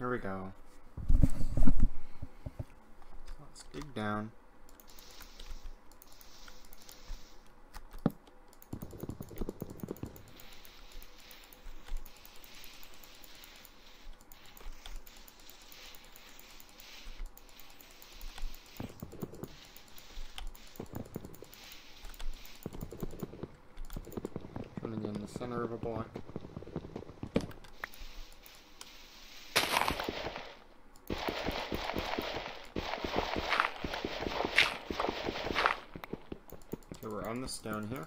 Here we go. Let's dig down. Running in the center of a block. The stone here.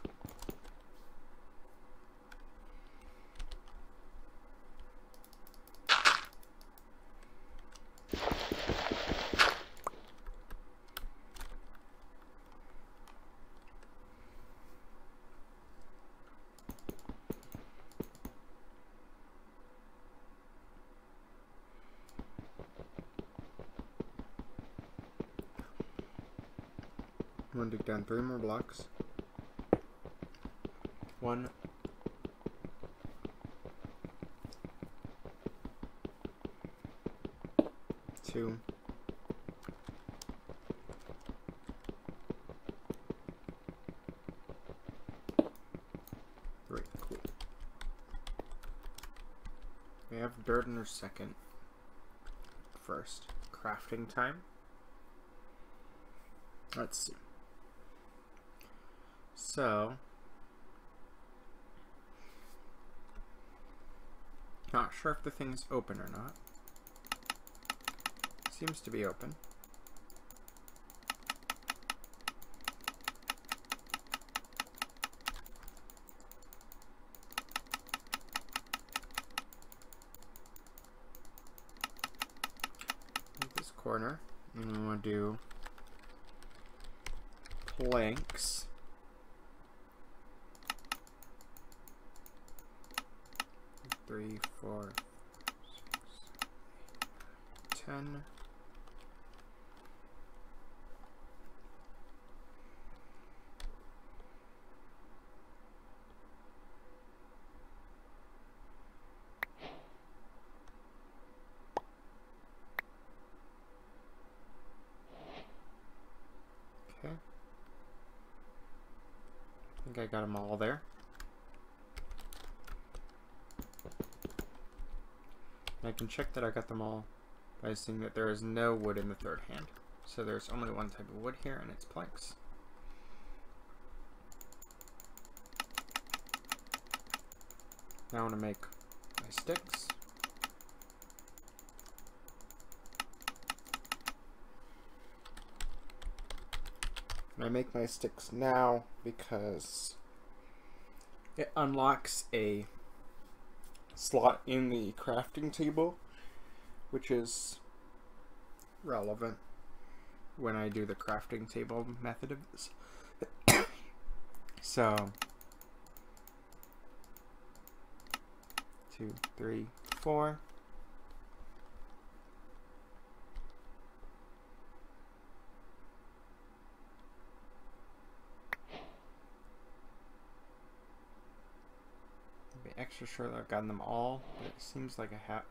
I'm gonna dig down three more blocks. One. Two. Three. Cool. We have our second. First. Crafting time. Let's see. So, not sure if the thing is open or not. Seems to be open. This corner, and we want to do planks. Three, four, six, eight, ten. Okay. I think I got them all there. And I can check that I got them all by seeing that there is no wood in the third hand. So there's only one type of wood here, and it's planks. Now I want to make my sticks. And I make my sticks now because it unlocks a slot in the crafting table, which is relevant when I do the crafting table method of this. so, two, three, four. be extra sure that I've gotten them all, but it seems like I have.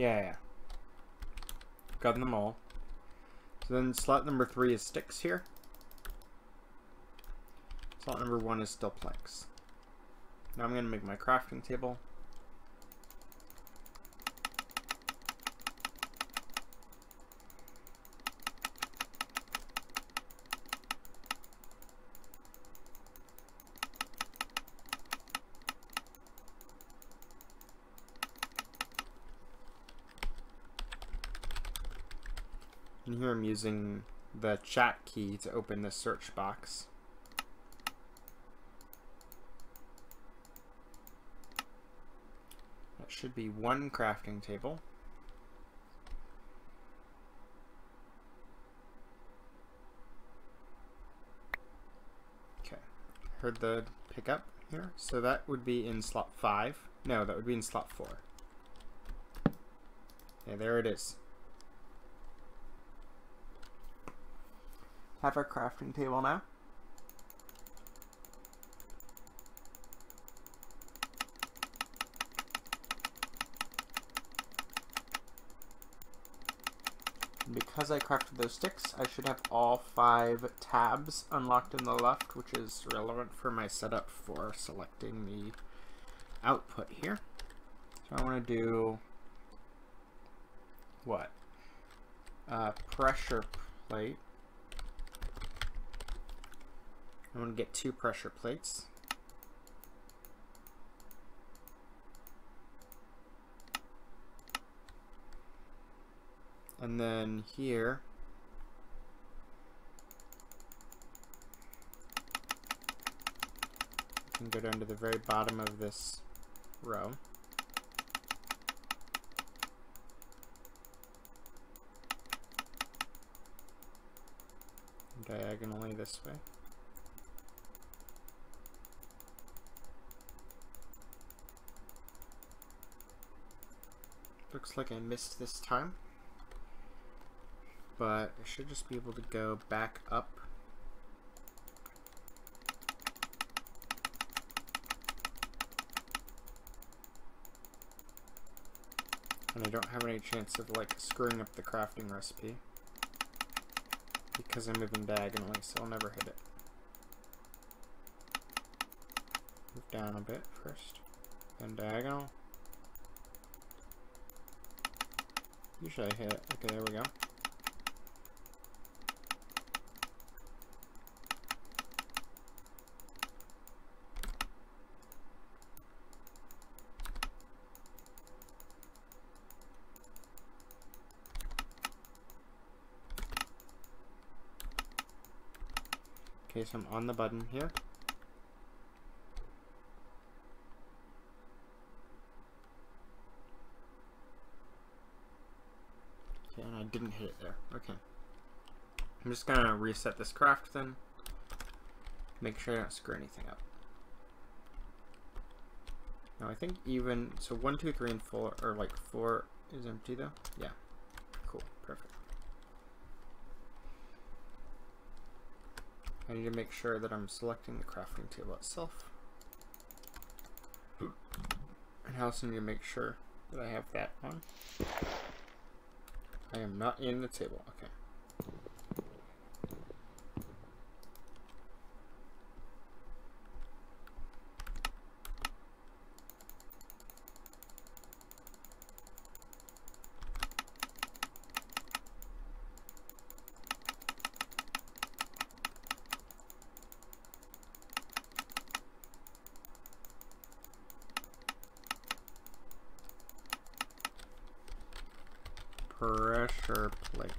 Yeah, yeah. Gotten them all. So then slot number three is sticks here. Slot number one is still planks. Now I'm going to make my crafting table. Using the chat key to open the search box. That should be one crafting table. Okay, heard the pickup here. So that would be in slot 5. No, that would be in slot 4. Okay, there it is. have our crafting table now. And because I crafted those sticks, I should have all five tabs unlocked in the left, which is relevant for my setup for selecting the output here. So I want to do what? Uh, pressure plate. I want to get two pressure plates. And then here, you can go down to the very bottom of this row. Diagonally this way. Looks like I missed this time but I should just be able to go back up And I don't have any chance of like screwing up the crafting recipe because I'm moving diagonally, so I'll never hit it. Move down a bit first, then diagonal. Usually I hit it. Okay, there we go. Okay, so I'm on the button here. Okay, and I didn't hit it there. Okay. I'm just gonna reset this craft then. Make sure I don't screw anything up. Now I think even, so one, two, three, and four, or like four is empty though? Yeah. Cool, perfect. I need to make sure that I'm selecting the crafting table itself. And I also need to make sure that I have that on. I am not in the table. Okay. pressure plate.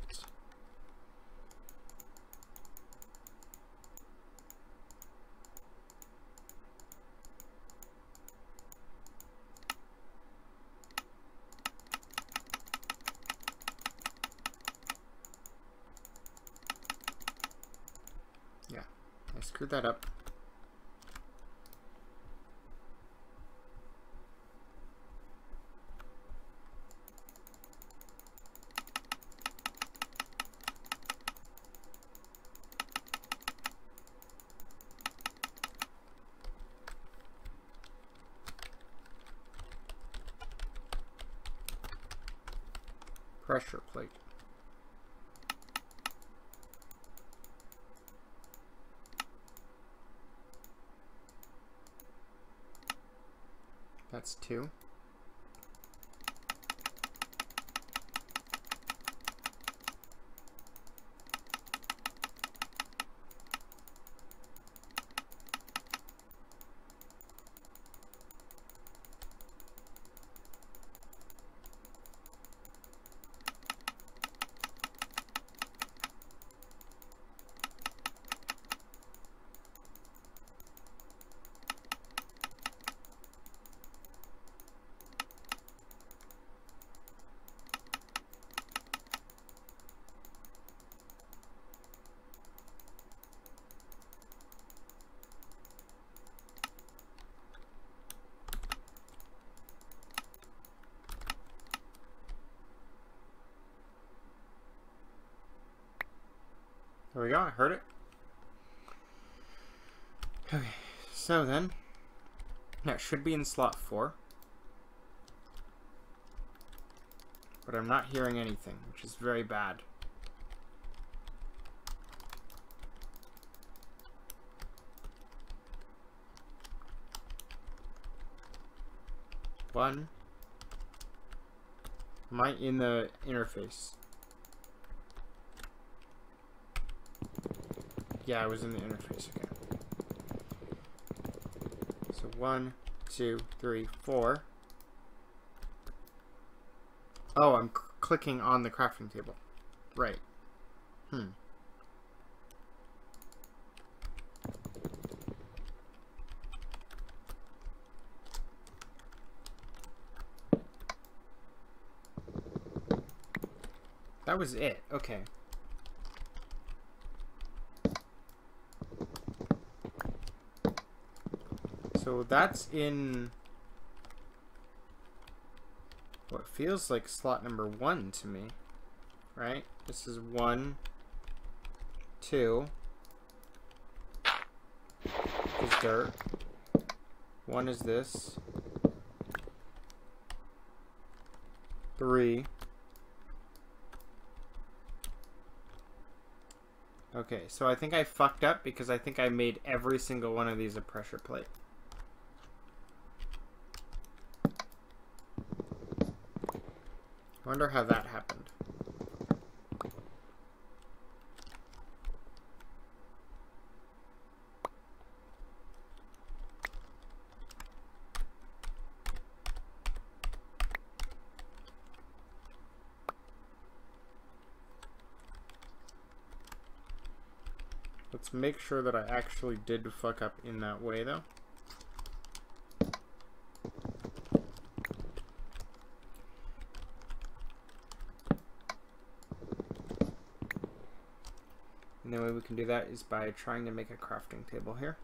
Yeah, I screwed that up. pressure plate. That's two. we go, I heard it. Okay, so then, that should be in slot 4. But I'm not hearing anything, which is very bad. One. Am I in the interface? Yeah, I was in the interface again. So one, two, three, four. Oh, I'm clicking on the crafting table. Right. Hmm. That was it. Okay. So that's in what feels like slot number one to me, right? This is one, two, is dirt. One is this. Three. Okay, so I think I fucked up because I think I made every single one of these a pressure plate. Wonder how that happened. Let's make sure that I actually did fuck up in that way, though. And the way we can do that is by trying to make a crafting table here.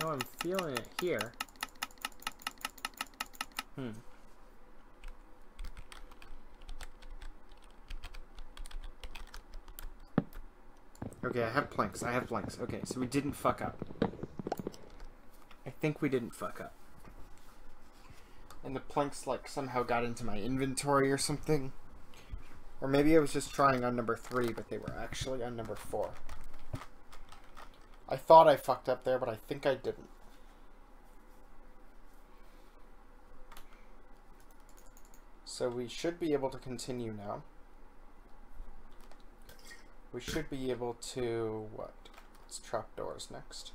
No, I'm feeling it here. Hmm. Okay, I have planks. I have planks. Okay, so we didn't fuck up. I think we didn't fuck up. And the planks, like, somehow got into my inventory or something. Or maybe I was just trying on number three, but they were actually on number four. I thought I fucked up there, but I think I didn't. So we should be able to continue now we should be able to, what? Let's trapdoors next.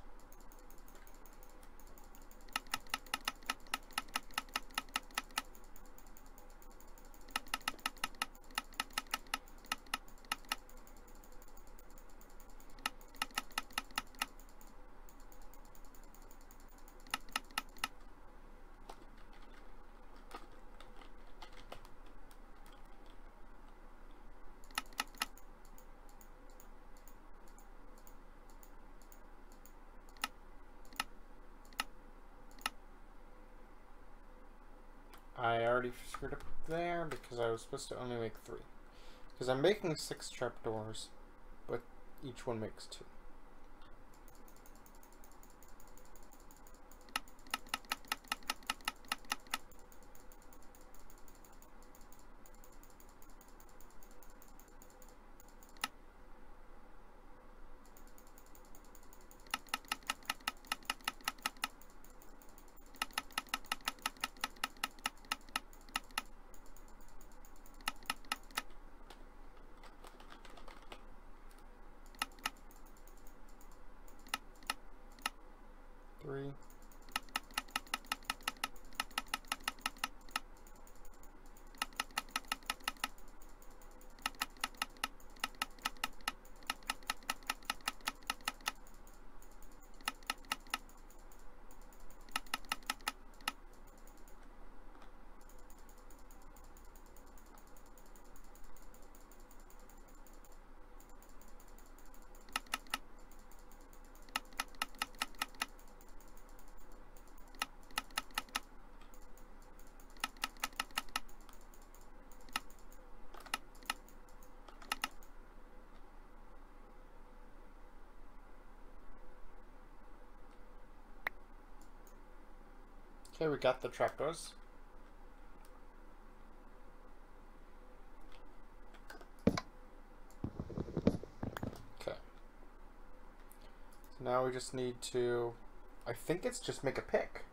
I already screwed up there because I was supposed to only make three. Because I'm making six trapdoors, but each one makes two. Okay, we got the trapdoors. Okay. So now we just need to, I think it's just make a pick.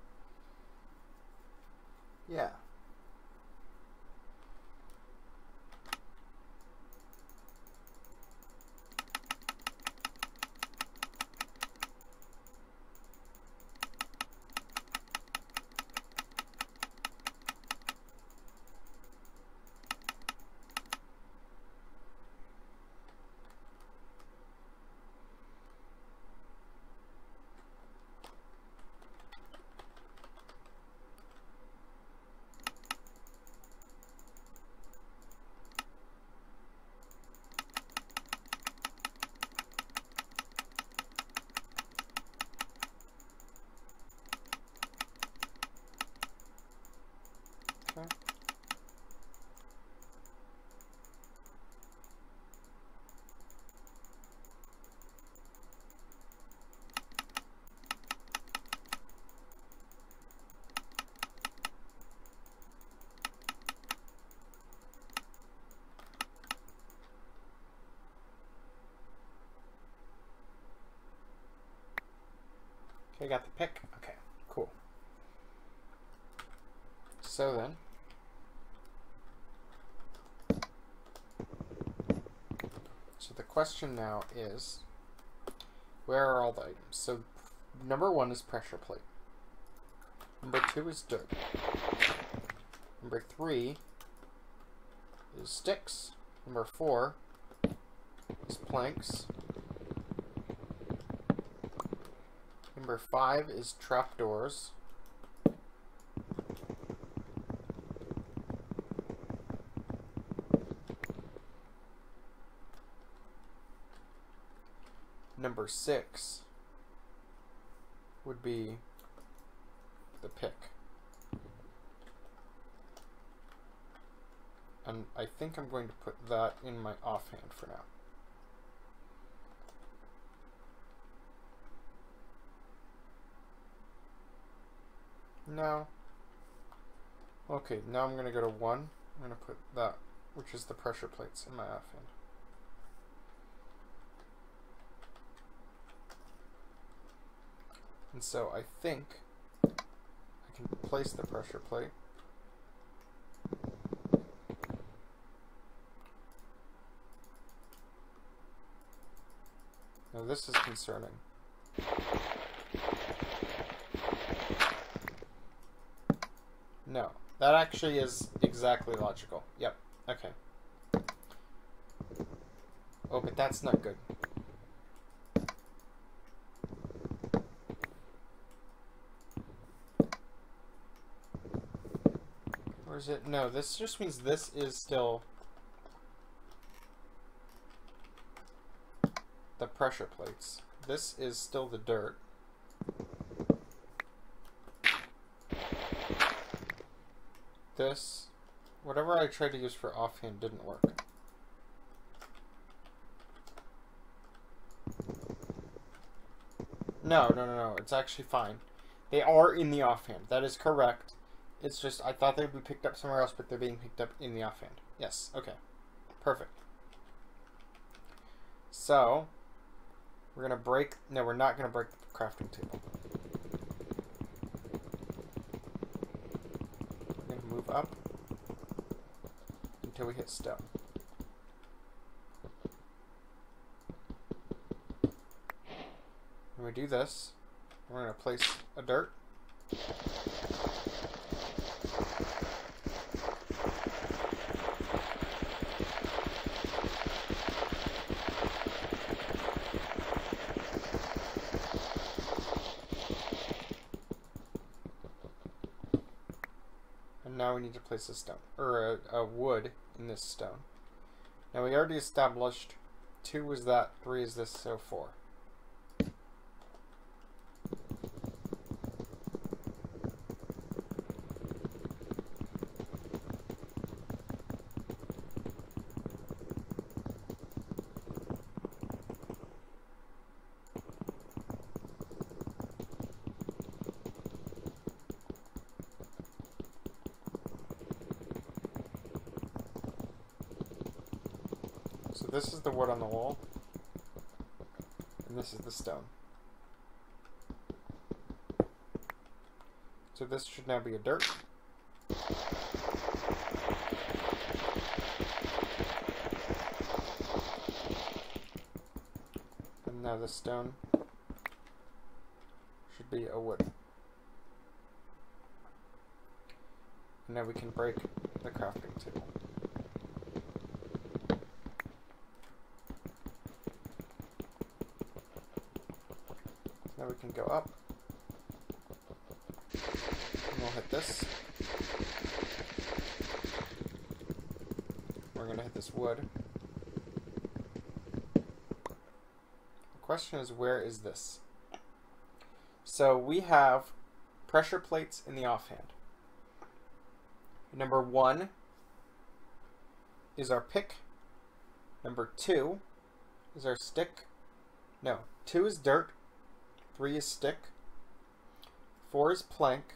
Yeah. Okay, got the pick. Okay, cool. So then, so the question now is, where are all the items? So number one is pressure plate. Number two is dirt. Number three is sticks. Number four is planks. Number five is trapdoors. Number six would be the pick. And I think I'm going to put that in my offhand for now. No. Okay, now I'm going to go to 1. I'm going to put that, which is the pressure plates, in my offhand. And so I think I can place the pressure plate. Now this is concerning. No. That actually is exactly logical. Yep. Okay. Oh, but that's not good. Or is it? No, this just means this is still the pressure plates. This is still the dirt. This. Whatever I tried to use for offhand didn't work. No, no, no, no. It's actually fine. They are in the offhand. That is correct. It's just, I thought they'd be picked up somewhere else, but they're being picked up in the offhand. Yes, okay. Perfect. So, we're going to break, no, we're not going to break the crafting table. up until we hit stone. When we do this, we're going to place a dirt. now we need to place a stone, or a, a wood in this stone. Now we already established two is that, three is this, so four. The wall. And this is the stone. So this should now be a dirt. And now the stone should be a wood. And now we can break the crafting table. Now we can go up. And we'll hit this. We're gonna hit this wood. The question is, where is this? So we have pressure plates in the offhand. Number one is our pick. Number two is our stick. No, two is dirt. Three is stick. Four is plank.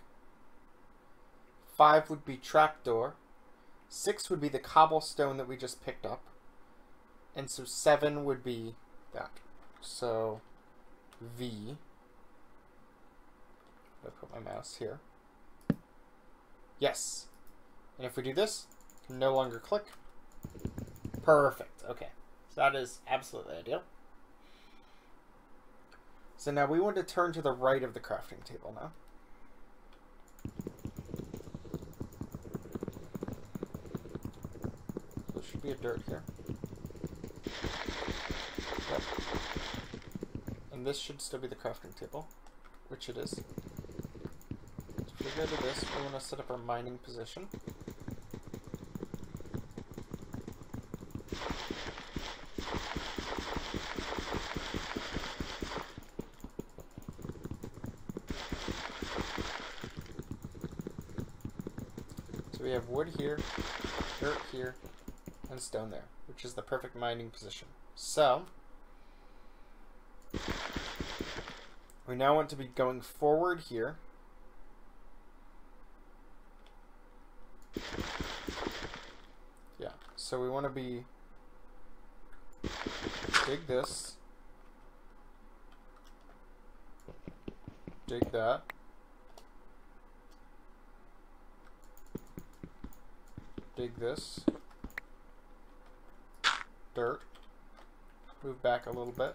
Five would be trapdoor. Six would be the cobblestone that we just picked up. And so seven would be that. So V. I put my mouse here. Yes. And if we do this, no longer click. Perfect. Okay. So that is absolutely ideal. So now we want to turn to the right of the crafting table now. There should be a dirt here. Yep. This should still be the crafting table, which it is. So if we go to this, we want to set up our mining position. So we have wood here, dirt here, and stone there, which is the perfect mining position. So, we now want to be going forward here. Yeah, so we want to be dig this, dig that, dig this. Dirt. Move back a little bit.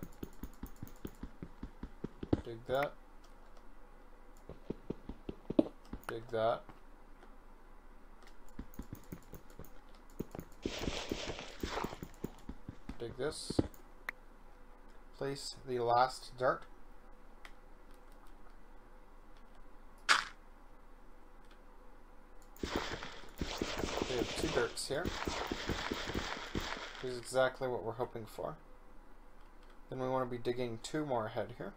Dig that. Dig that. Dig this. Place the last dart. We have two dirts here. This is exactly what we're hoping for. Then we want to be digging two more ahead here.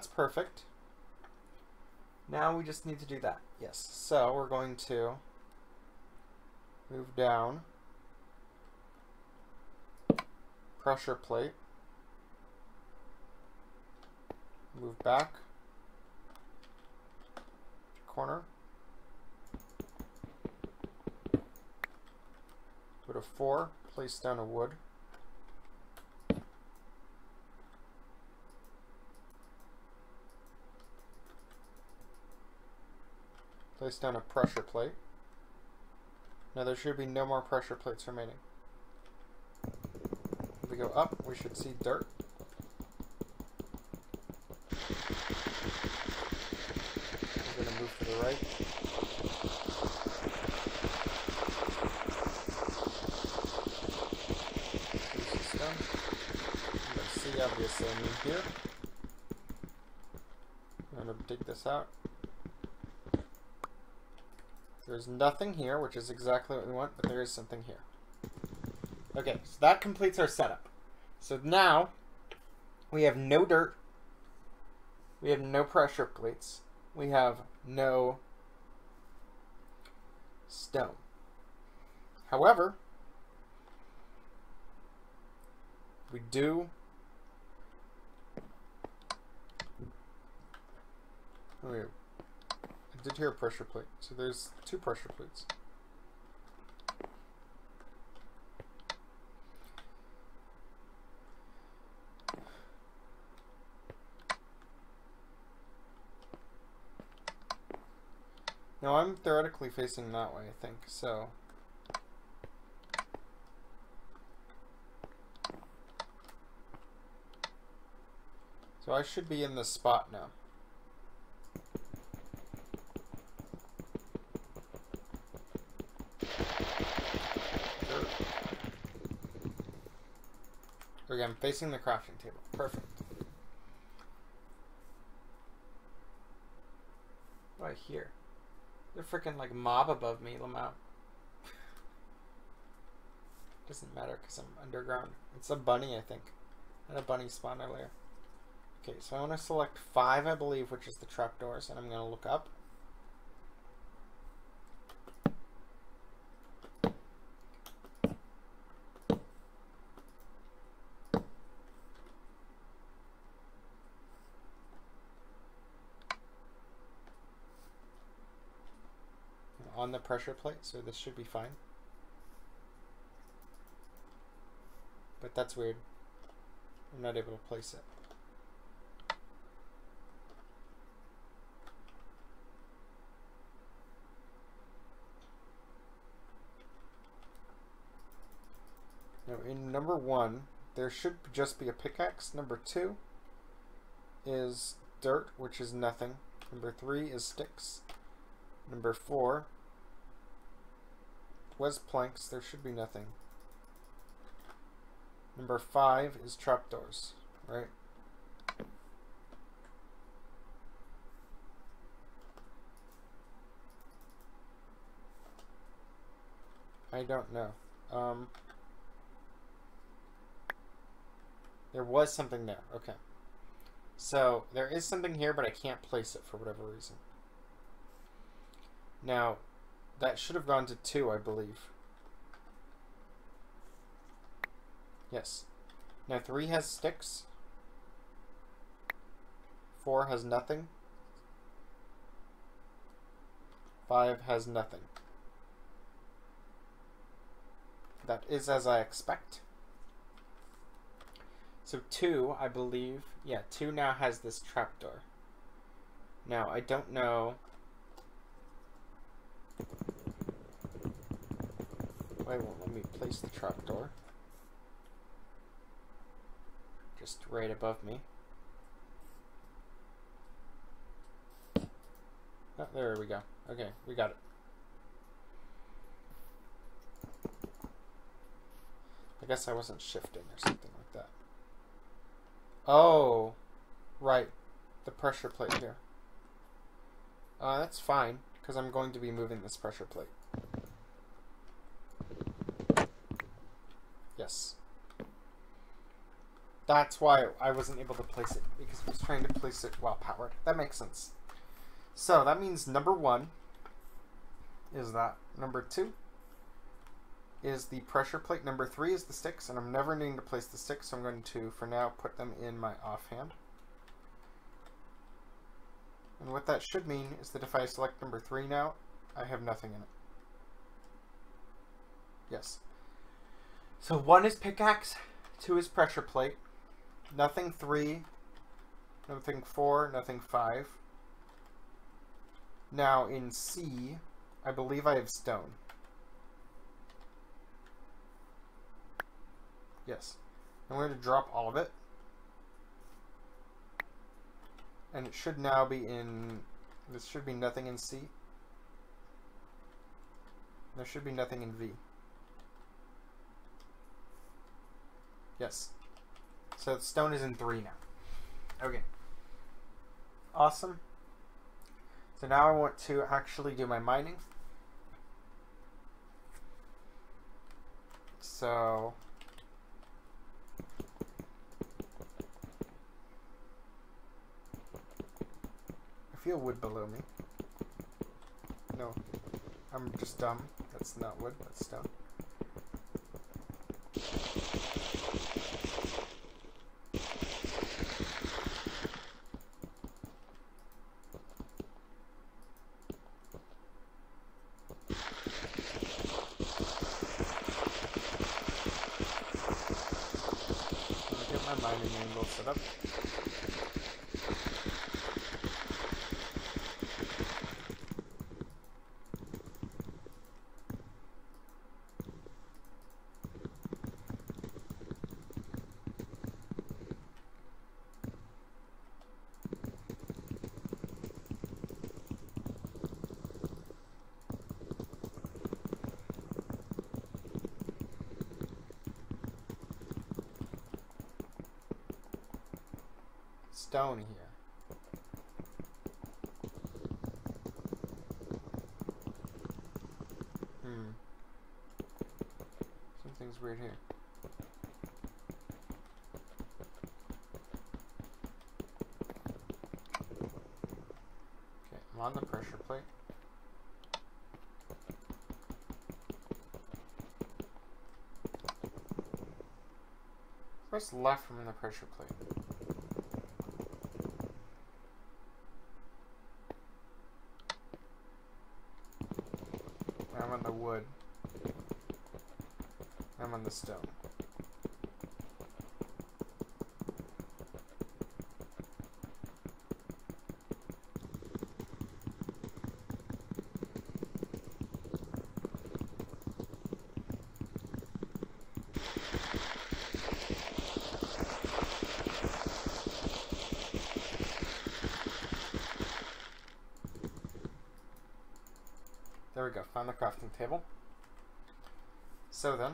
That's perfect. Now we just need to do that. Yes. So we're going to move down, pressure plate, move back, corner, go to 4, place down a wood, Place down a pressure plate. Now there should be no more pressure plates remaining. If we go up, we should see dirt. We're going to move to the right. see obviously I mean here. I'm going to dig this out. There's nothing here, which is exactly what we want, but there is something here. Okay, so that completes our setup. So now, we have no dirt, we have no pressure plates, we have no stone. However, We do. Wait. I did hear a pressure plate. So there's two pressure plates. Now I'm theoretically facing that way, I think, so... So I should be in this spot now. Okay, I'm facing the crafting table. Perfect. Right here. They're freaking like mob above me, Lamau. Doesn't matter because I'm underground. It's a bunny, I think. And a bunny spawn earlier. Okay, so I want to select 5, I believe, which is the trapdoors, and I'm going to look up. on the pressure plate, so this should be fine. But that's weird. I'm not able to place it. Now in number one, there should just be a pickaxe. Number two is dirt, which is nothing. Number three is sticks. Number four was planks. There should be nothing. Number five is trapdoors, right? I don't know. Um, there was something there. Okay. So, there is something here, but I can't place it for whatever reason. Now, that should have gone to 2, I believe. Yes. Now 3 has sticks. 4 has nothing. 5 has nothing. That is as I expect. So 2, I believe, yeah, 2 now has this trapdoor. Now, I don't know Why won't let me place the trapdoor? Just right above me. Oh, there we go. Okay, we got it. I guess I wasn't shifting or something like that. Oh, right. The pressure plate here. Uh, that's fine because I'm going to be moving this pressure plate. Yes. That's why I wasn't able to place it, because I was trying to place it while powered. That makes sense. So that means number one is that. Number two is the pressure plate. Number three is the sticks, and I'm never needing to place the sticks, so I'm going to, for now, put them in my offhand. And what that should mean is that if I select number 3 now, I have nothing in it. Yes. So 1 is pickaxe, 2 is pressure plate, nothing 3, nothing 4, nothing 5. Now in C, I believe I have stone. Yes. I'm going to drop all of it. And it should now be in... This should be nothing in C. There should be nothing in V. Yes. So stone is in 3 now. Okay. Awesome. So now I want to actually do my mining. So I feel wood below me. No, I'm just dumb. That's not wood, that's stone. angle set up. stone here. Hmm. Something's weird here. Okay, I'm on the pressure plate. Press left from the pressure plate. I'm on the wood. I'm on the stone. There we go, found the crafting table. So then,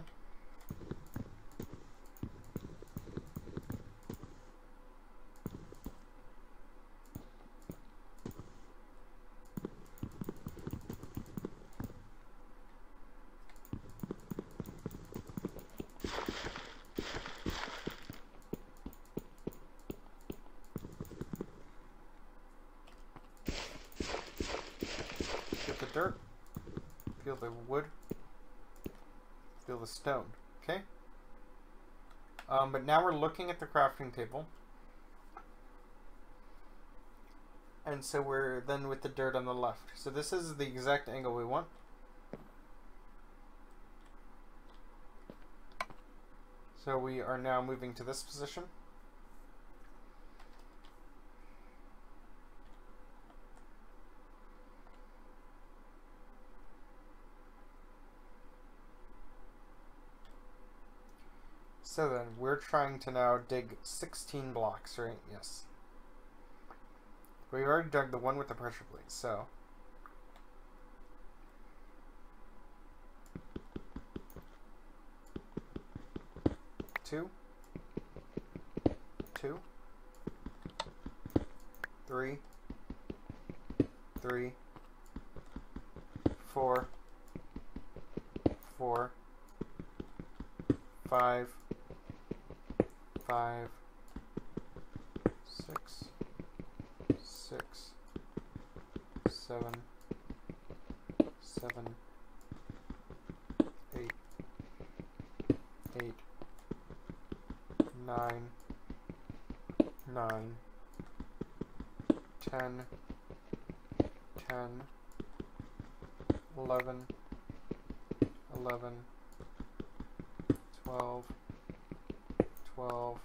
get the dirt feel the wood, feel the stone, okay? Um, but now we're looking at the crafting table. And so we're then with the dirt on the left. So this is the exact angle we want. So we are now moving to this position. So then, we're trying to now dig 16 blocks, right? Yes. We already dug the one with the pressure plate, so... Two. Two. Three. Three. Four. Four. Five five, six, six, seven, seven, eight, eight, nine, nine, ten, ten, eleven, eleven, twelve, 12,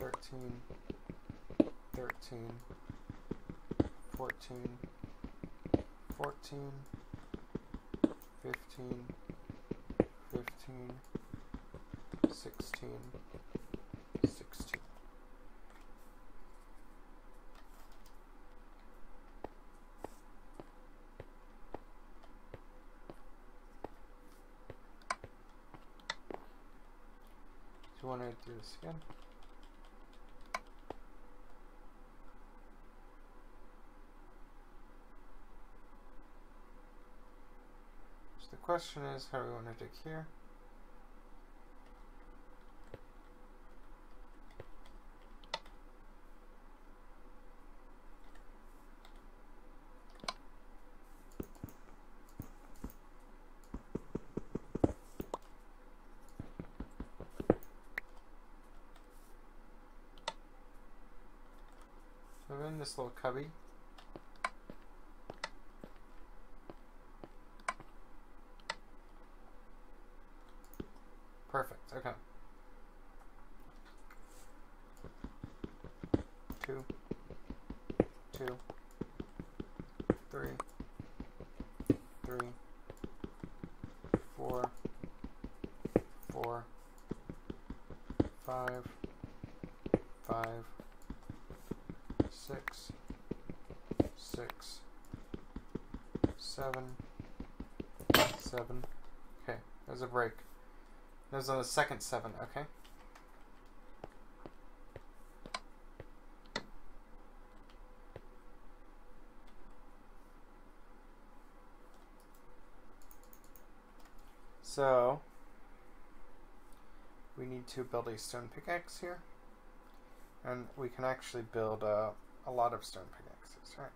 13, 13, 14, 14, 15, 15, 16, 16. Do you want to do this again? So the question is how we want to dig here. This little cubby. Perfect, okay. two, three, three, four, four, five, five, six, six, seven, seven. Okay, break. There's a second seven, okay? So, we need to build a stone pickaxe here. And we can actually build uh, a lot of stone pickaxes, right?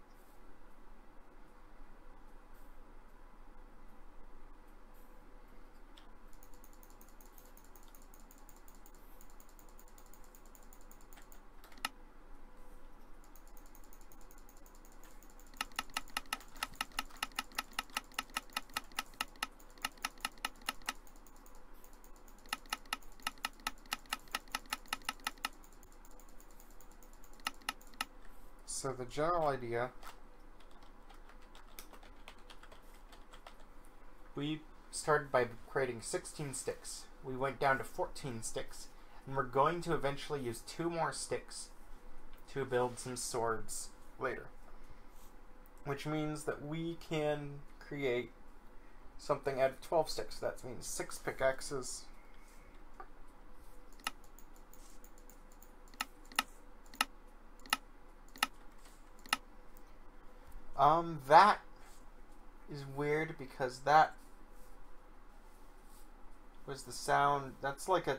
So the general idea, we started by creating 16 sticks. We went down to 14 sticks, and we're going to eventually use two more sticks to build some swords later. Which means that we can create something out of 12 sticks. That means 6 pickaxes, Um, that is weird because that was the sound. That's like a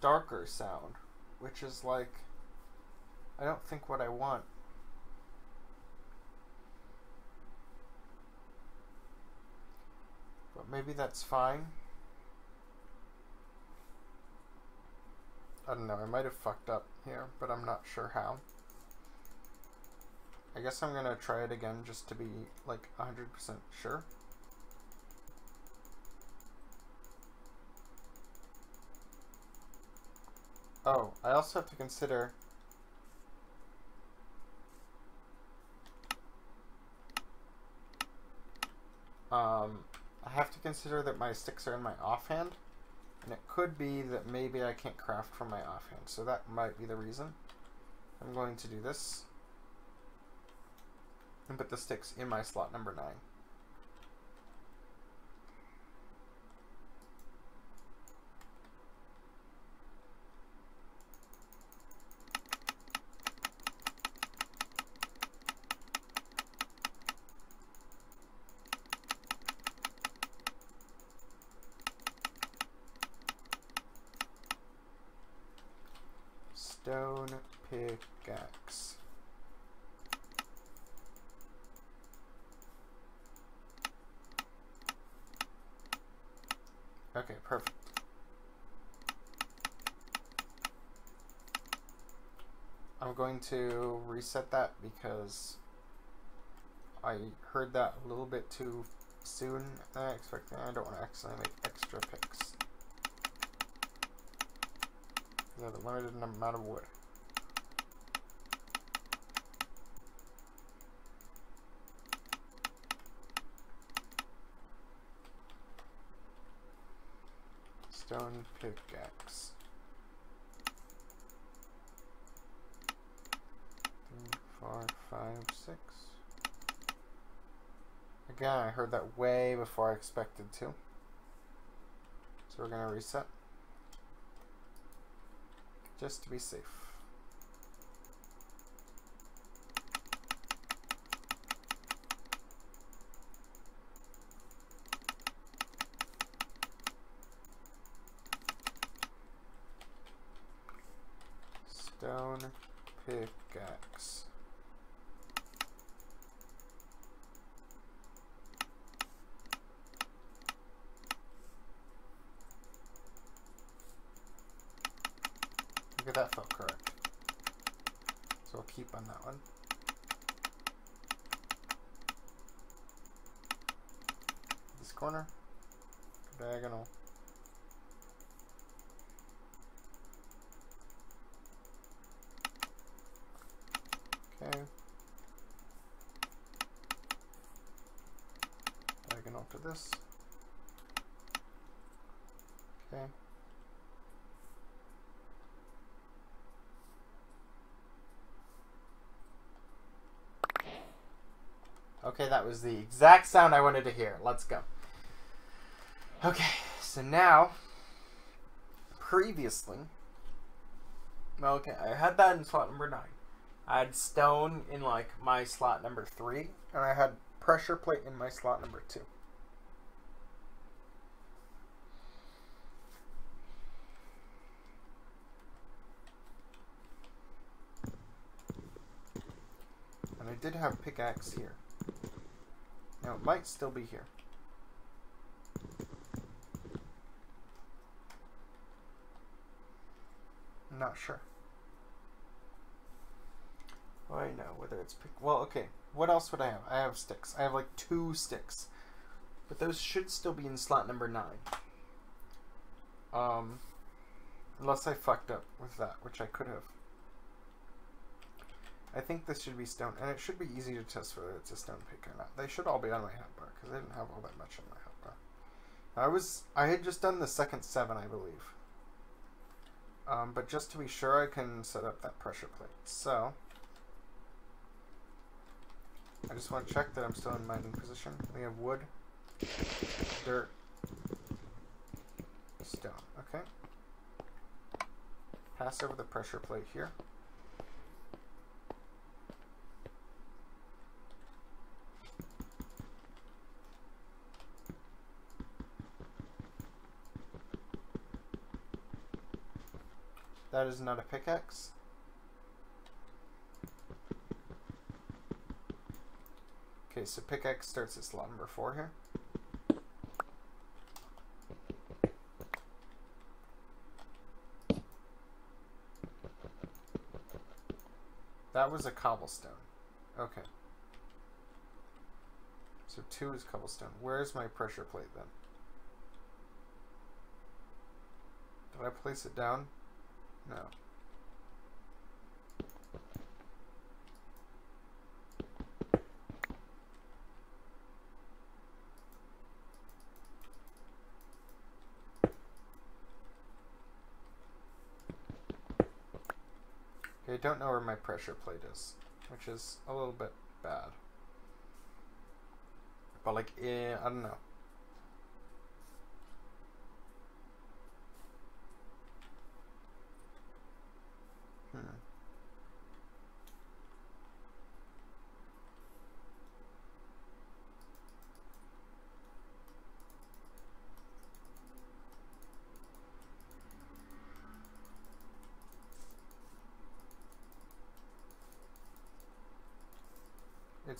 darker sound, which is like, I don't think what I want. But maybe that's fine. I don't know, I might have fucked up here, but I'm not sure how. I guess I'm gonna try it again just to be like 100% sure. Oh, I also have to consider um, I have to consider that my sticks are in my offhand and it could be that maybe I can't craft from my offhand so that might be the reason. I'm going to do this and put the sticks in my slot number 9. Stone pickaxe. Okay, perfect. I'm going to reset that because I heard that a little bit too soon than I expected. I don't want to accidentally make extra picks. You have a limited amount of wood. stone pickaxe. Three, four, five, six. Again, I heard that way before I expected to. So we're going to reset. Just to be safe. stone pickaxe. Okay, that felt correct. So I'll keep on that one. This corner, diagonal. Okay. this. Okay. Okay, that was the exact sound I wanted to hear. Let's go. Okay, so now, previously, well, okay, I had that in slot number 9. I had stone in, like, my slot number 3, and I had pressure plate in my slot number 2. And I did have pickaxe here. Now, it might still be here. I'm not sure. Oh, I know whether it's pick. Well, okay. What else would I have? I have sticks. I have like two sticks, but those should still be in slot number nine. Um, unless I fucked up with that, which I could have. I think this should be stone, and it should be easy to test whether it's a stone pick or not. They should all be on my hotbar because I didn't have all that much on my hotbar. I was I had just done the second seven, I believe. Um, but just to be sure, I can set up that pressure plate. So I just want to check that I'm still in mining position. We have wood, dirt, stone. Okay. Pass over the pressure plate here. That is not a pickaxe. Okay, so pickaxe starts at slot number four here. That was a cobblestone. Okay. So two is cobblestone. Where's my pressure plate then? Did I place it down? No. Okay, I don't know where my pressure plate is, which is a little bit bad. But like, eh, I don't know. Hmm.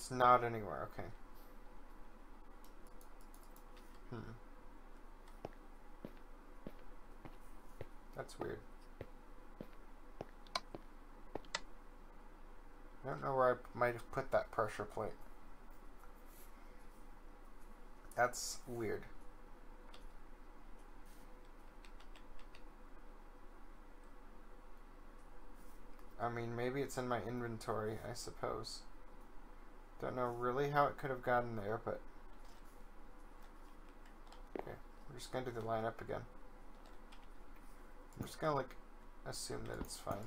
It's not anywhere, okay. Hmm. That's weird. I don't know where I might have put that pressure plate. That's weird. I mean, maybe it's in my inventory, I suppose. Don't know really how it could have gotten there, but... Okay, we're just going to do the line up again. I'm just going to, like, assume that it's fine.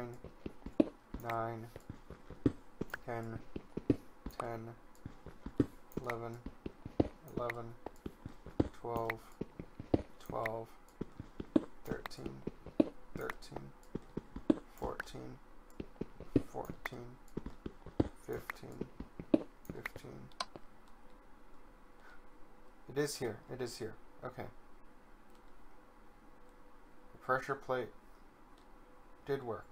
nine, nine, ten, ten, eleven, eleven, twelve, twelve, thirteen, thirteen, fourteen, fourteen, fifteen, fifteen. It is here. It is here. Okay. The pressure plate did work.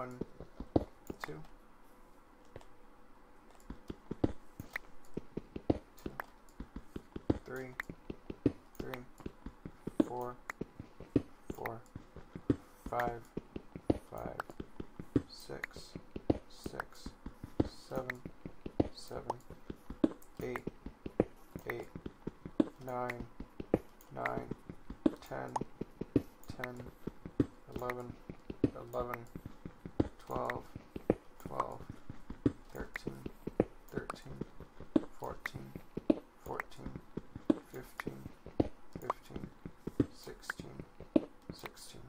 One, two, three, three, four, four, five, five, six, six, seven, seven, eight, eight, nine, nine, ten, ten, eleven, eleven, twelve, twelve, thirteen, thirteen, fourteen, fourteen, fifteen, fifteen, sixteen, sixteen.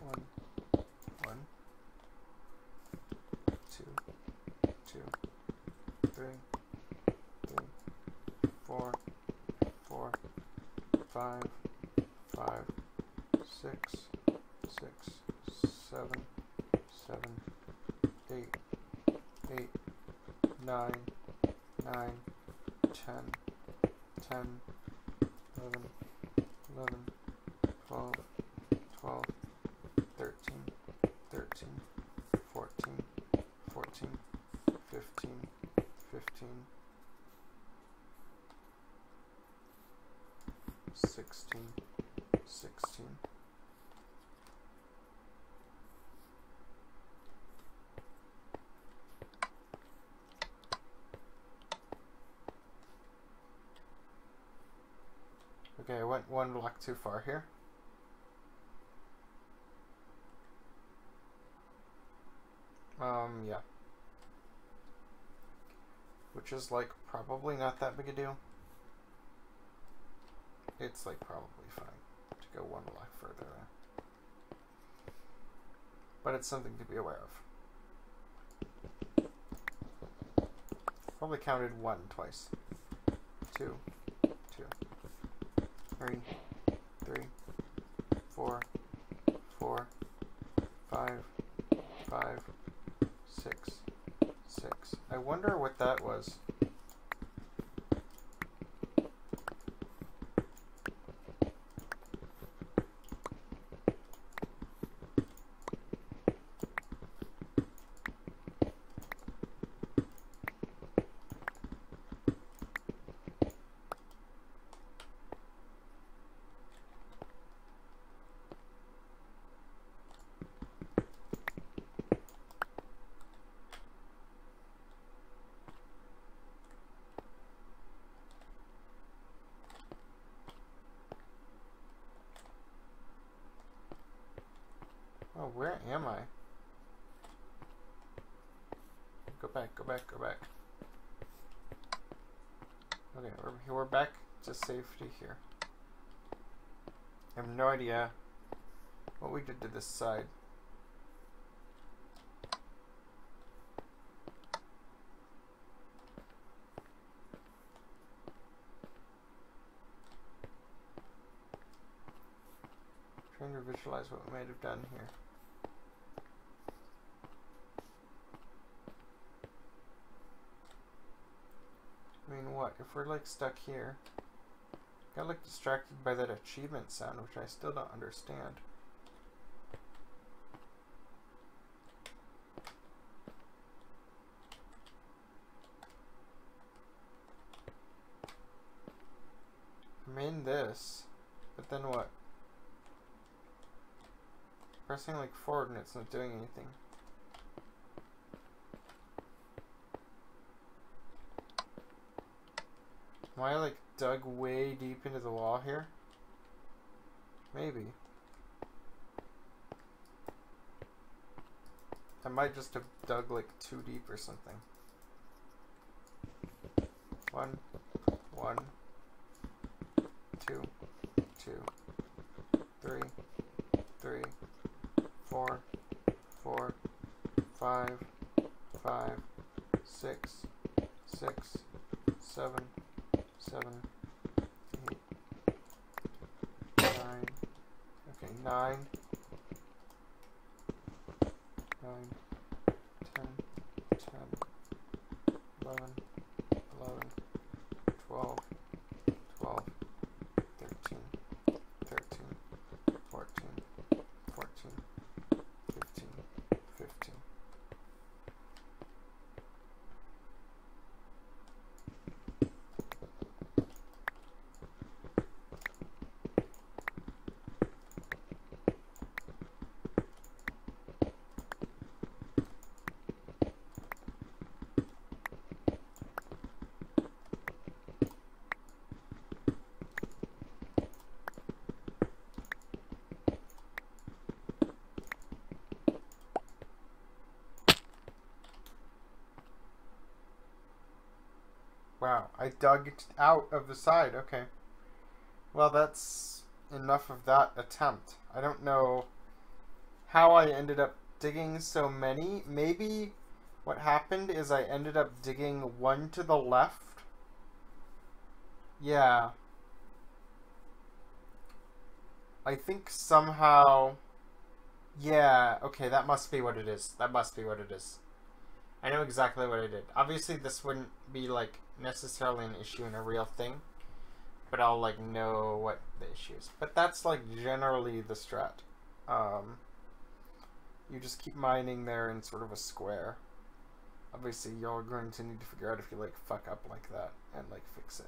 One, one, two, two, three, three, four, four, five, five, six, six, seven, seven, eight, eight, nine, nine, ten, ten, eleven, eleven, twelve, twelve, thirteen, thirteen, fourteen, fourteen, fifteen, fifteen, sixteen, sixteen. Okay, I went one block too far here. Um, yeah. Which is like probably not that big a deal. It's like probably fine to go one block further. But it's something to be aware of. Probably counted one twice. Two, three, three, four, four, five, five, six, six. I wonder what that was. Oh, where am I? Go back, go back, go back. Okay, we're, we're back to here. I have no idea what we did to this side. Trying to visualize what we might have done here. I mean, what? If we're like stuck here, got like distracted by that achievement sound, which I still don't understand. I'm in this, but then what? Pressing like forward and it's not doing anything. Why like dug way deep into the wall here? Maybe. I might just have dug like too deep or something. one, one, two, two, three, three, four, four, five, five, six, six, seven, seven, eight, nine. Okay, nine, ten, ten, eleven, eleven, twelve, twelve, thirteen, thirteen, fourteen, fourteen, fifteen, fifteen. Wow, I dug out of the side. Okay. Well, that's enough of that attempt. I don't know how I ended up digging so many. Maybe what happened is I ended up digging one to the left. Yeah. I think somehow. Yeah, okay, that must be what it is. That must be what it is. I know exactly what I did. Obviously, this wouldn't be like necessarily an issue in a real thing, but I'll like know what the issue is. But that's like generally the strat. Um, you just keep mining there in sort of a square. Obviously, you're going to need to figure out if you like fuck up like that and like fix it.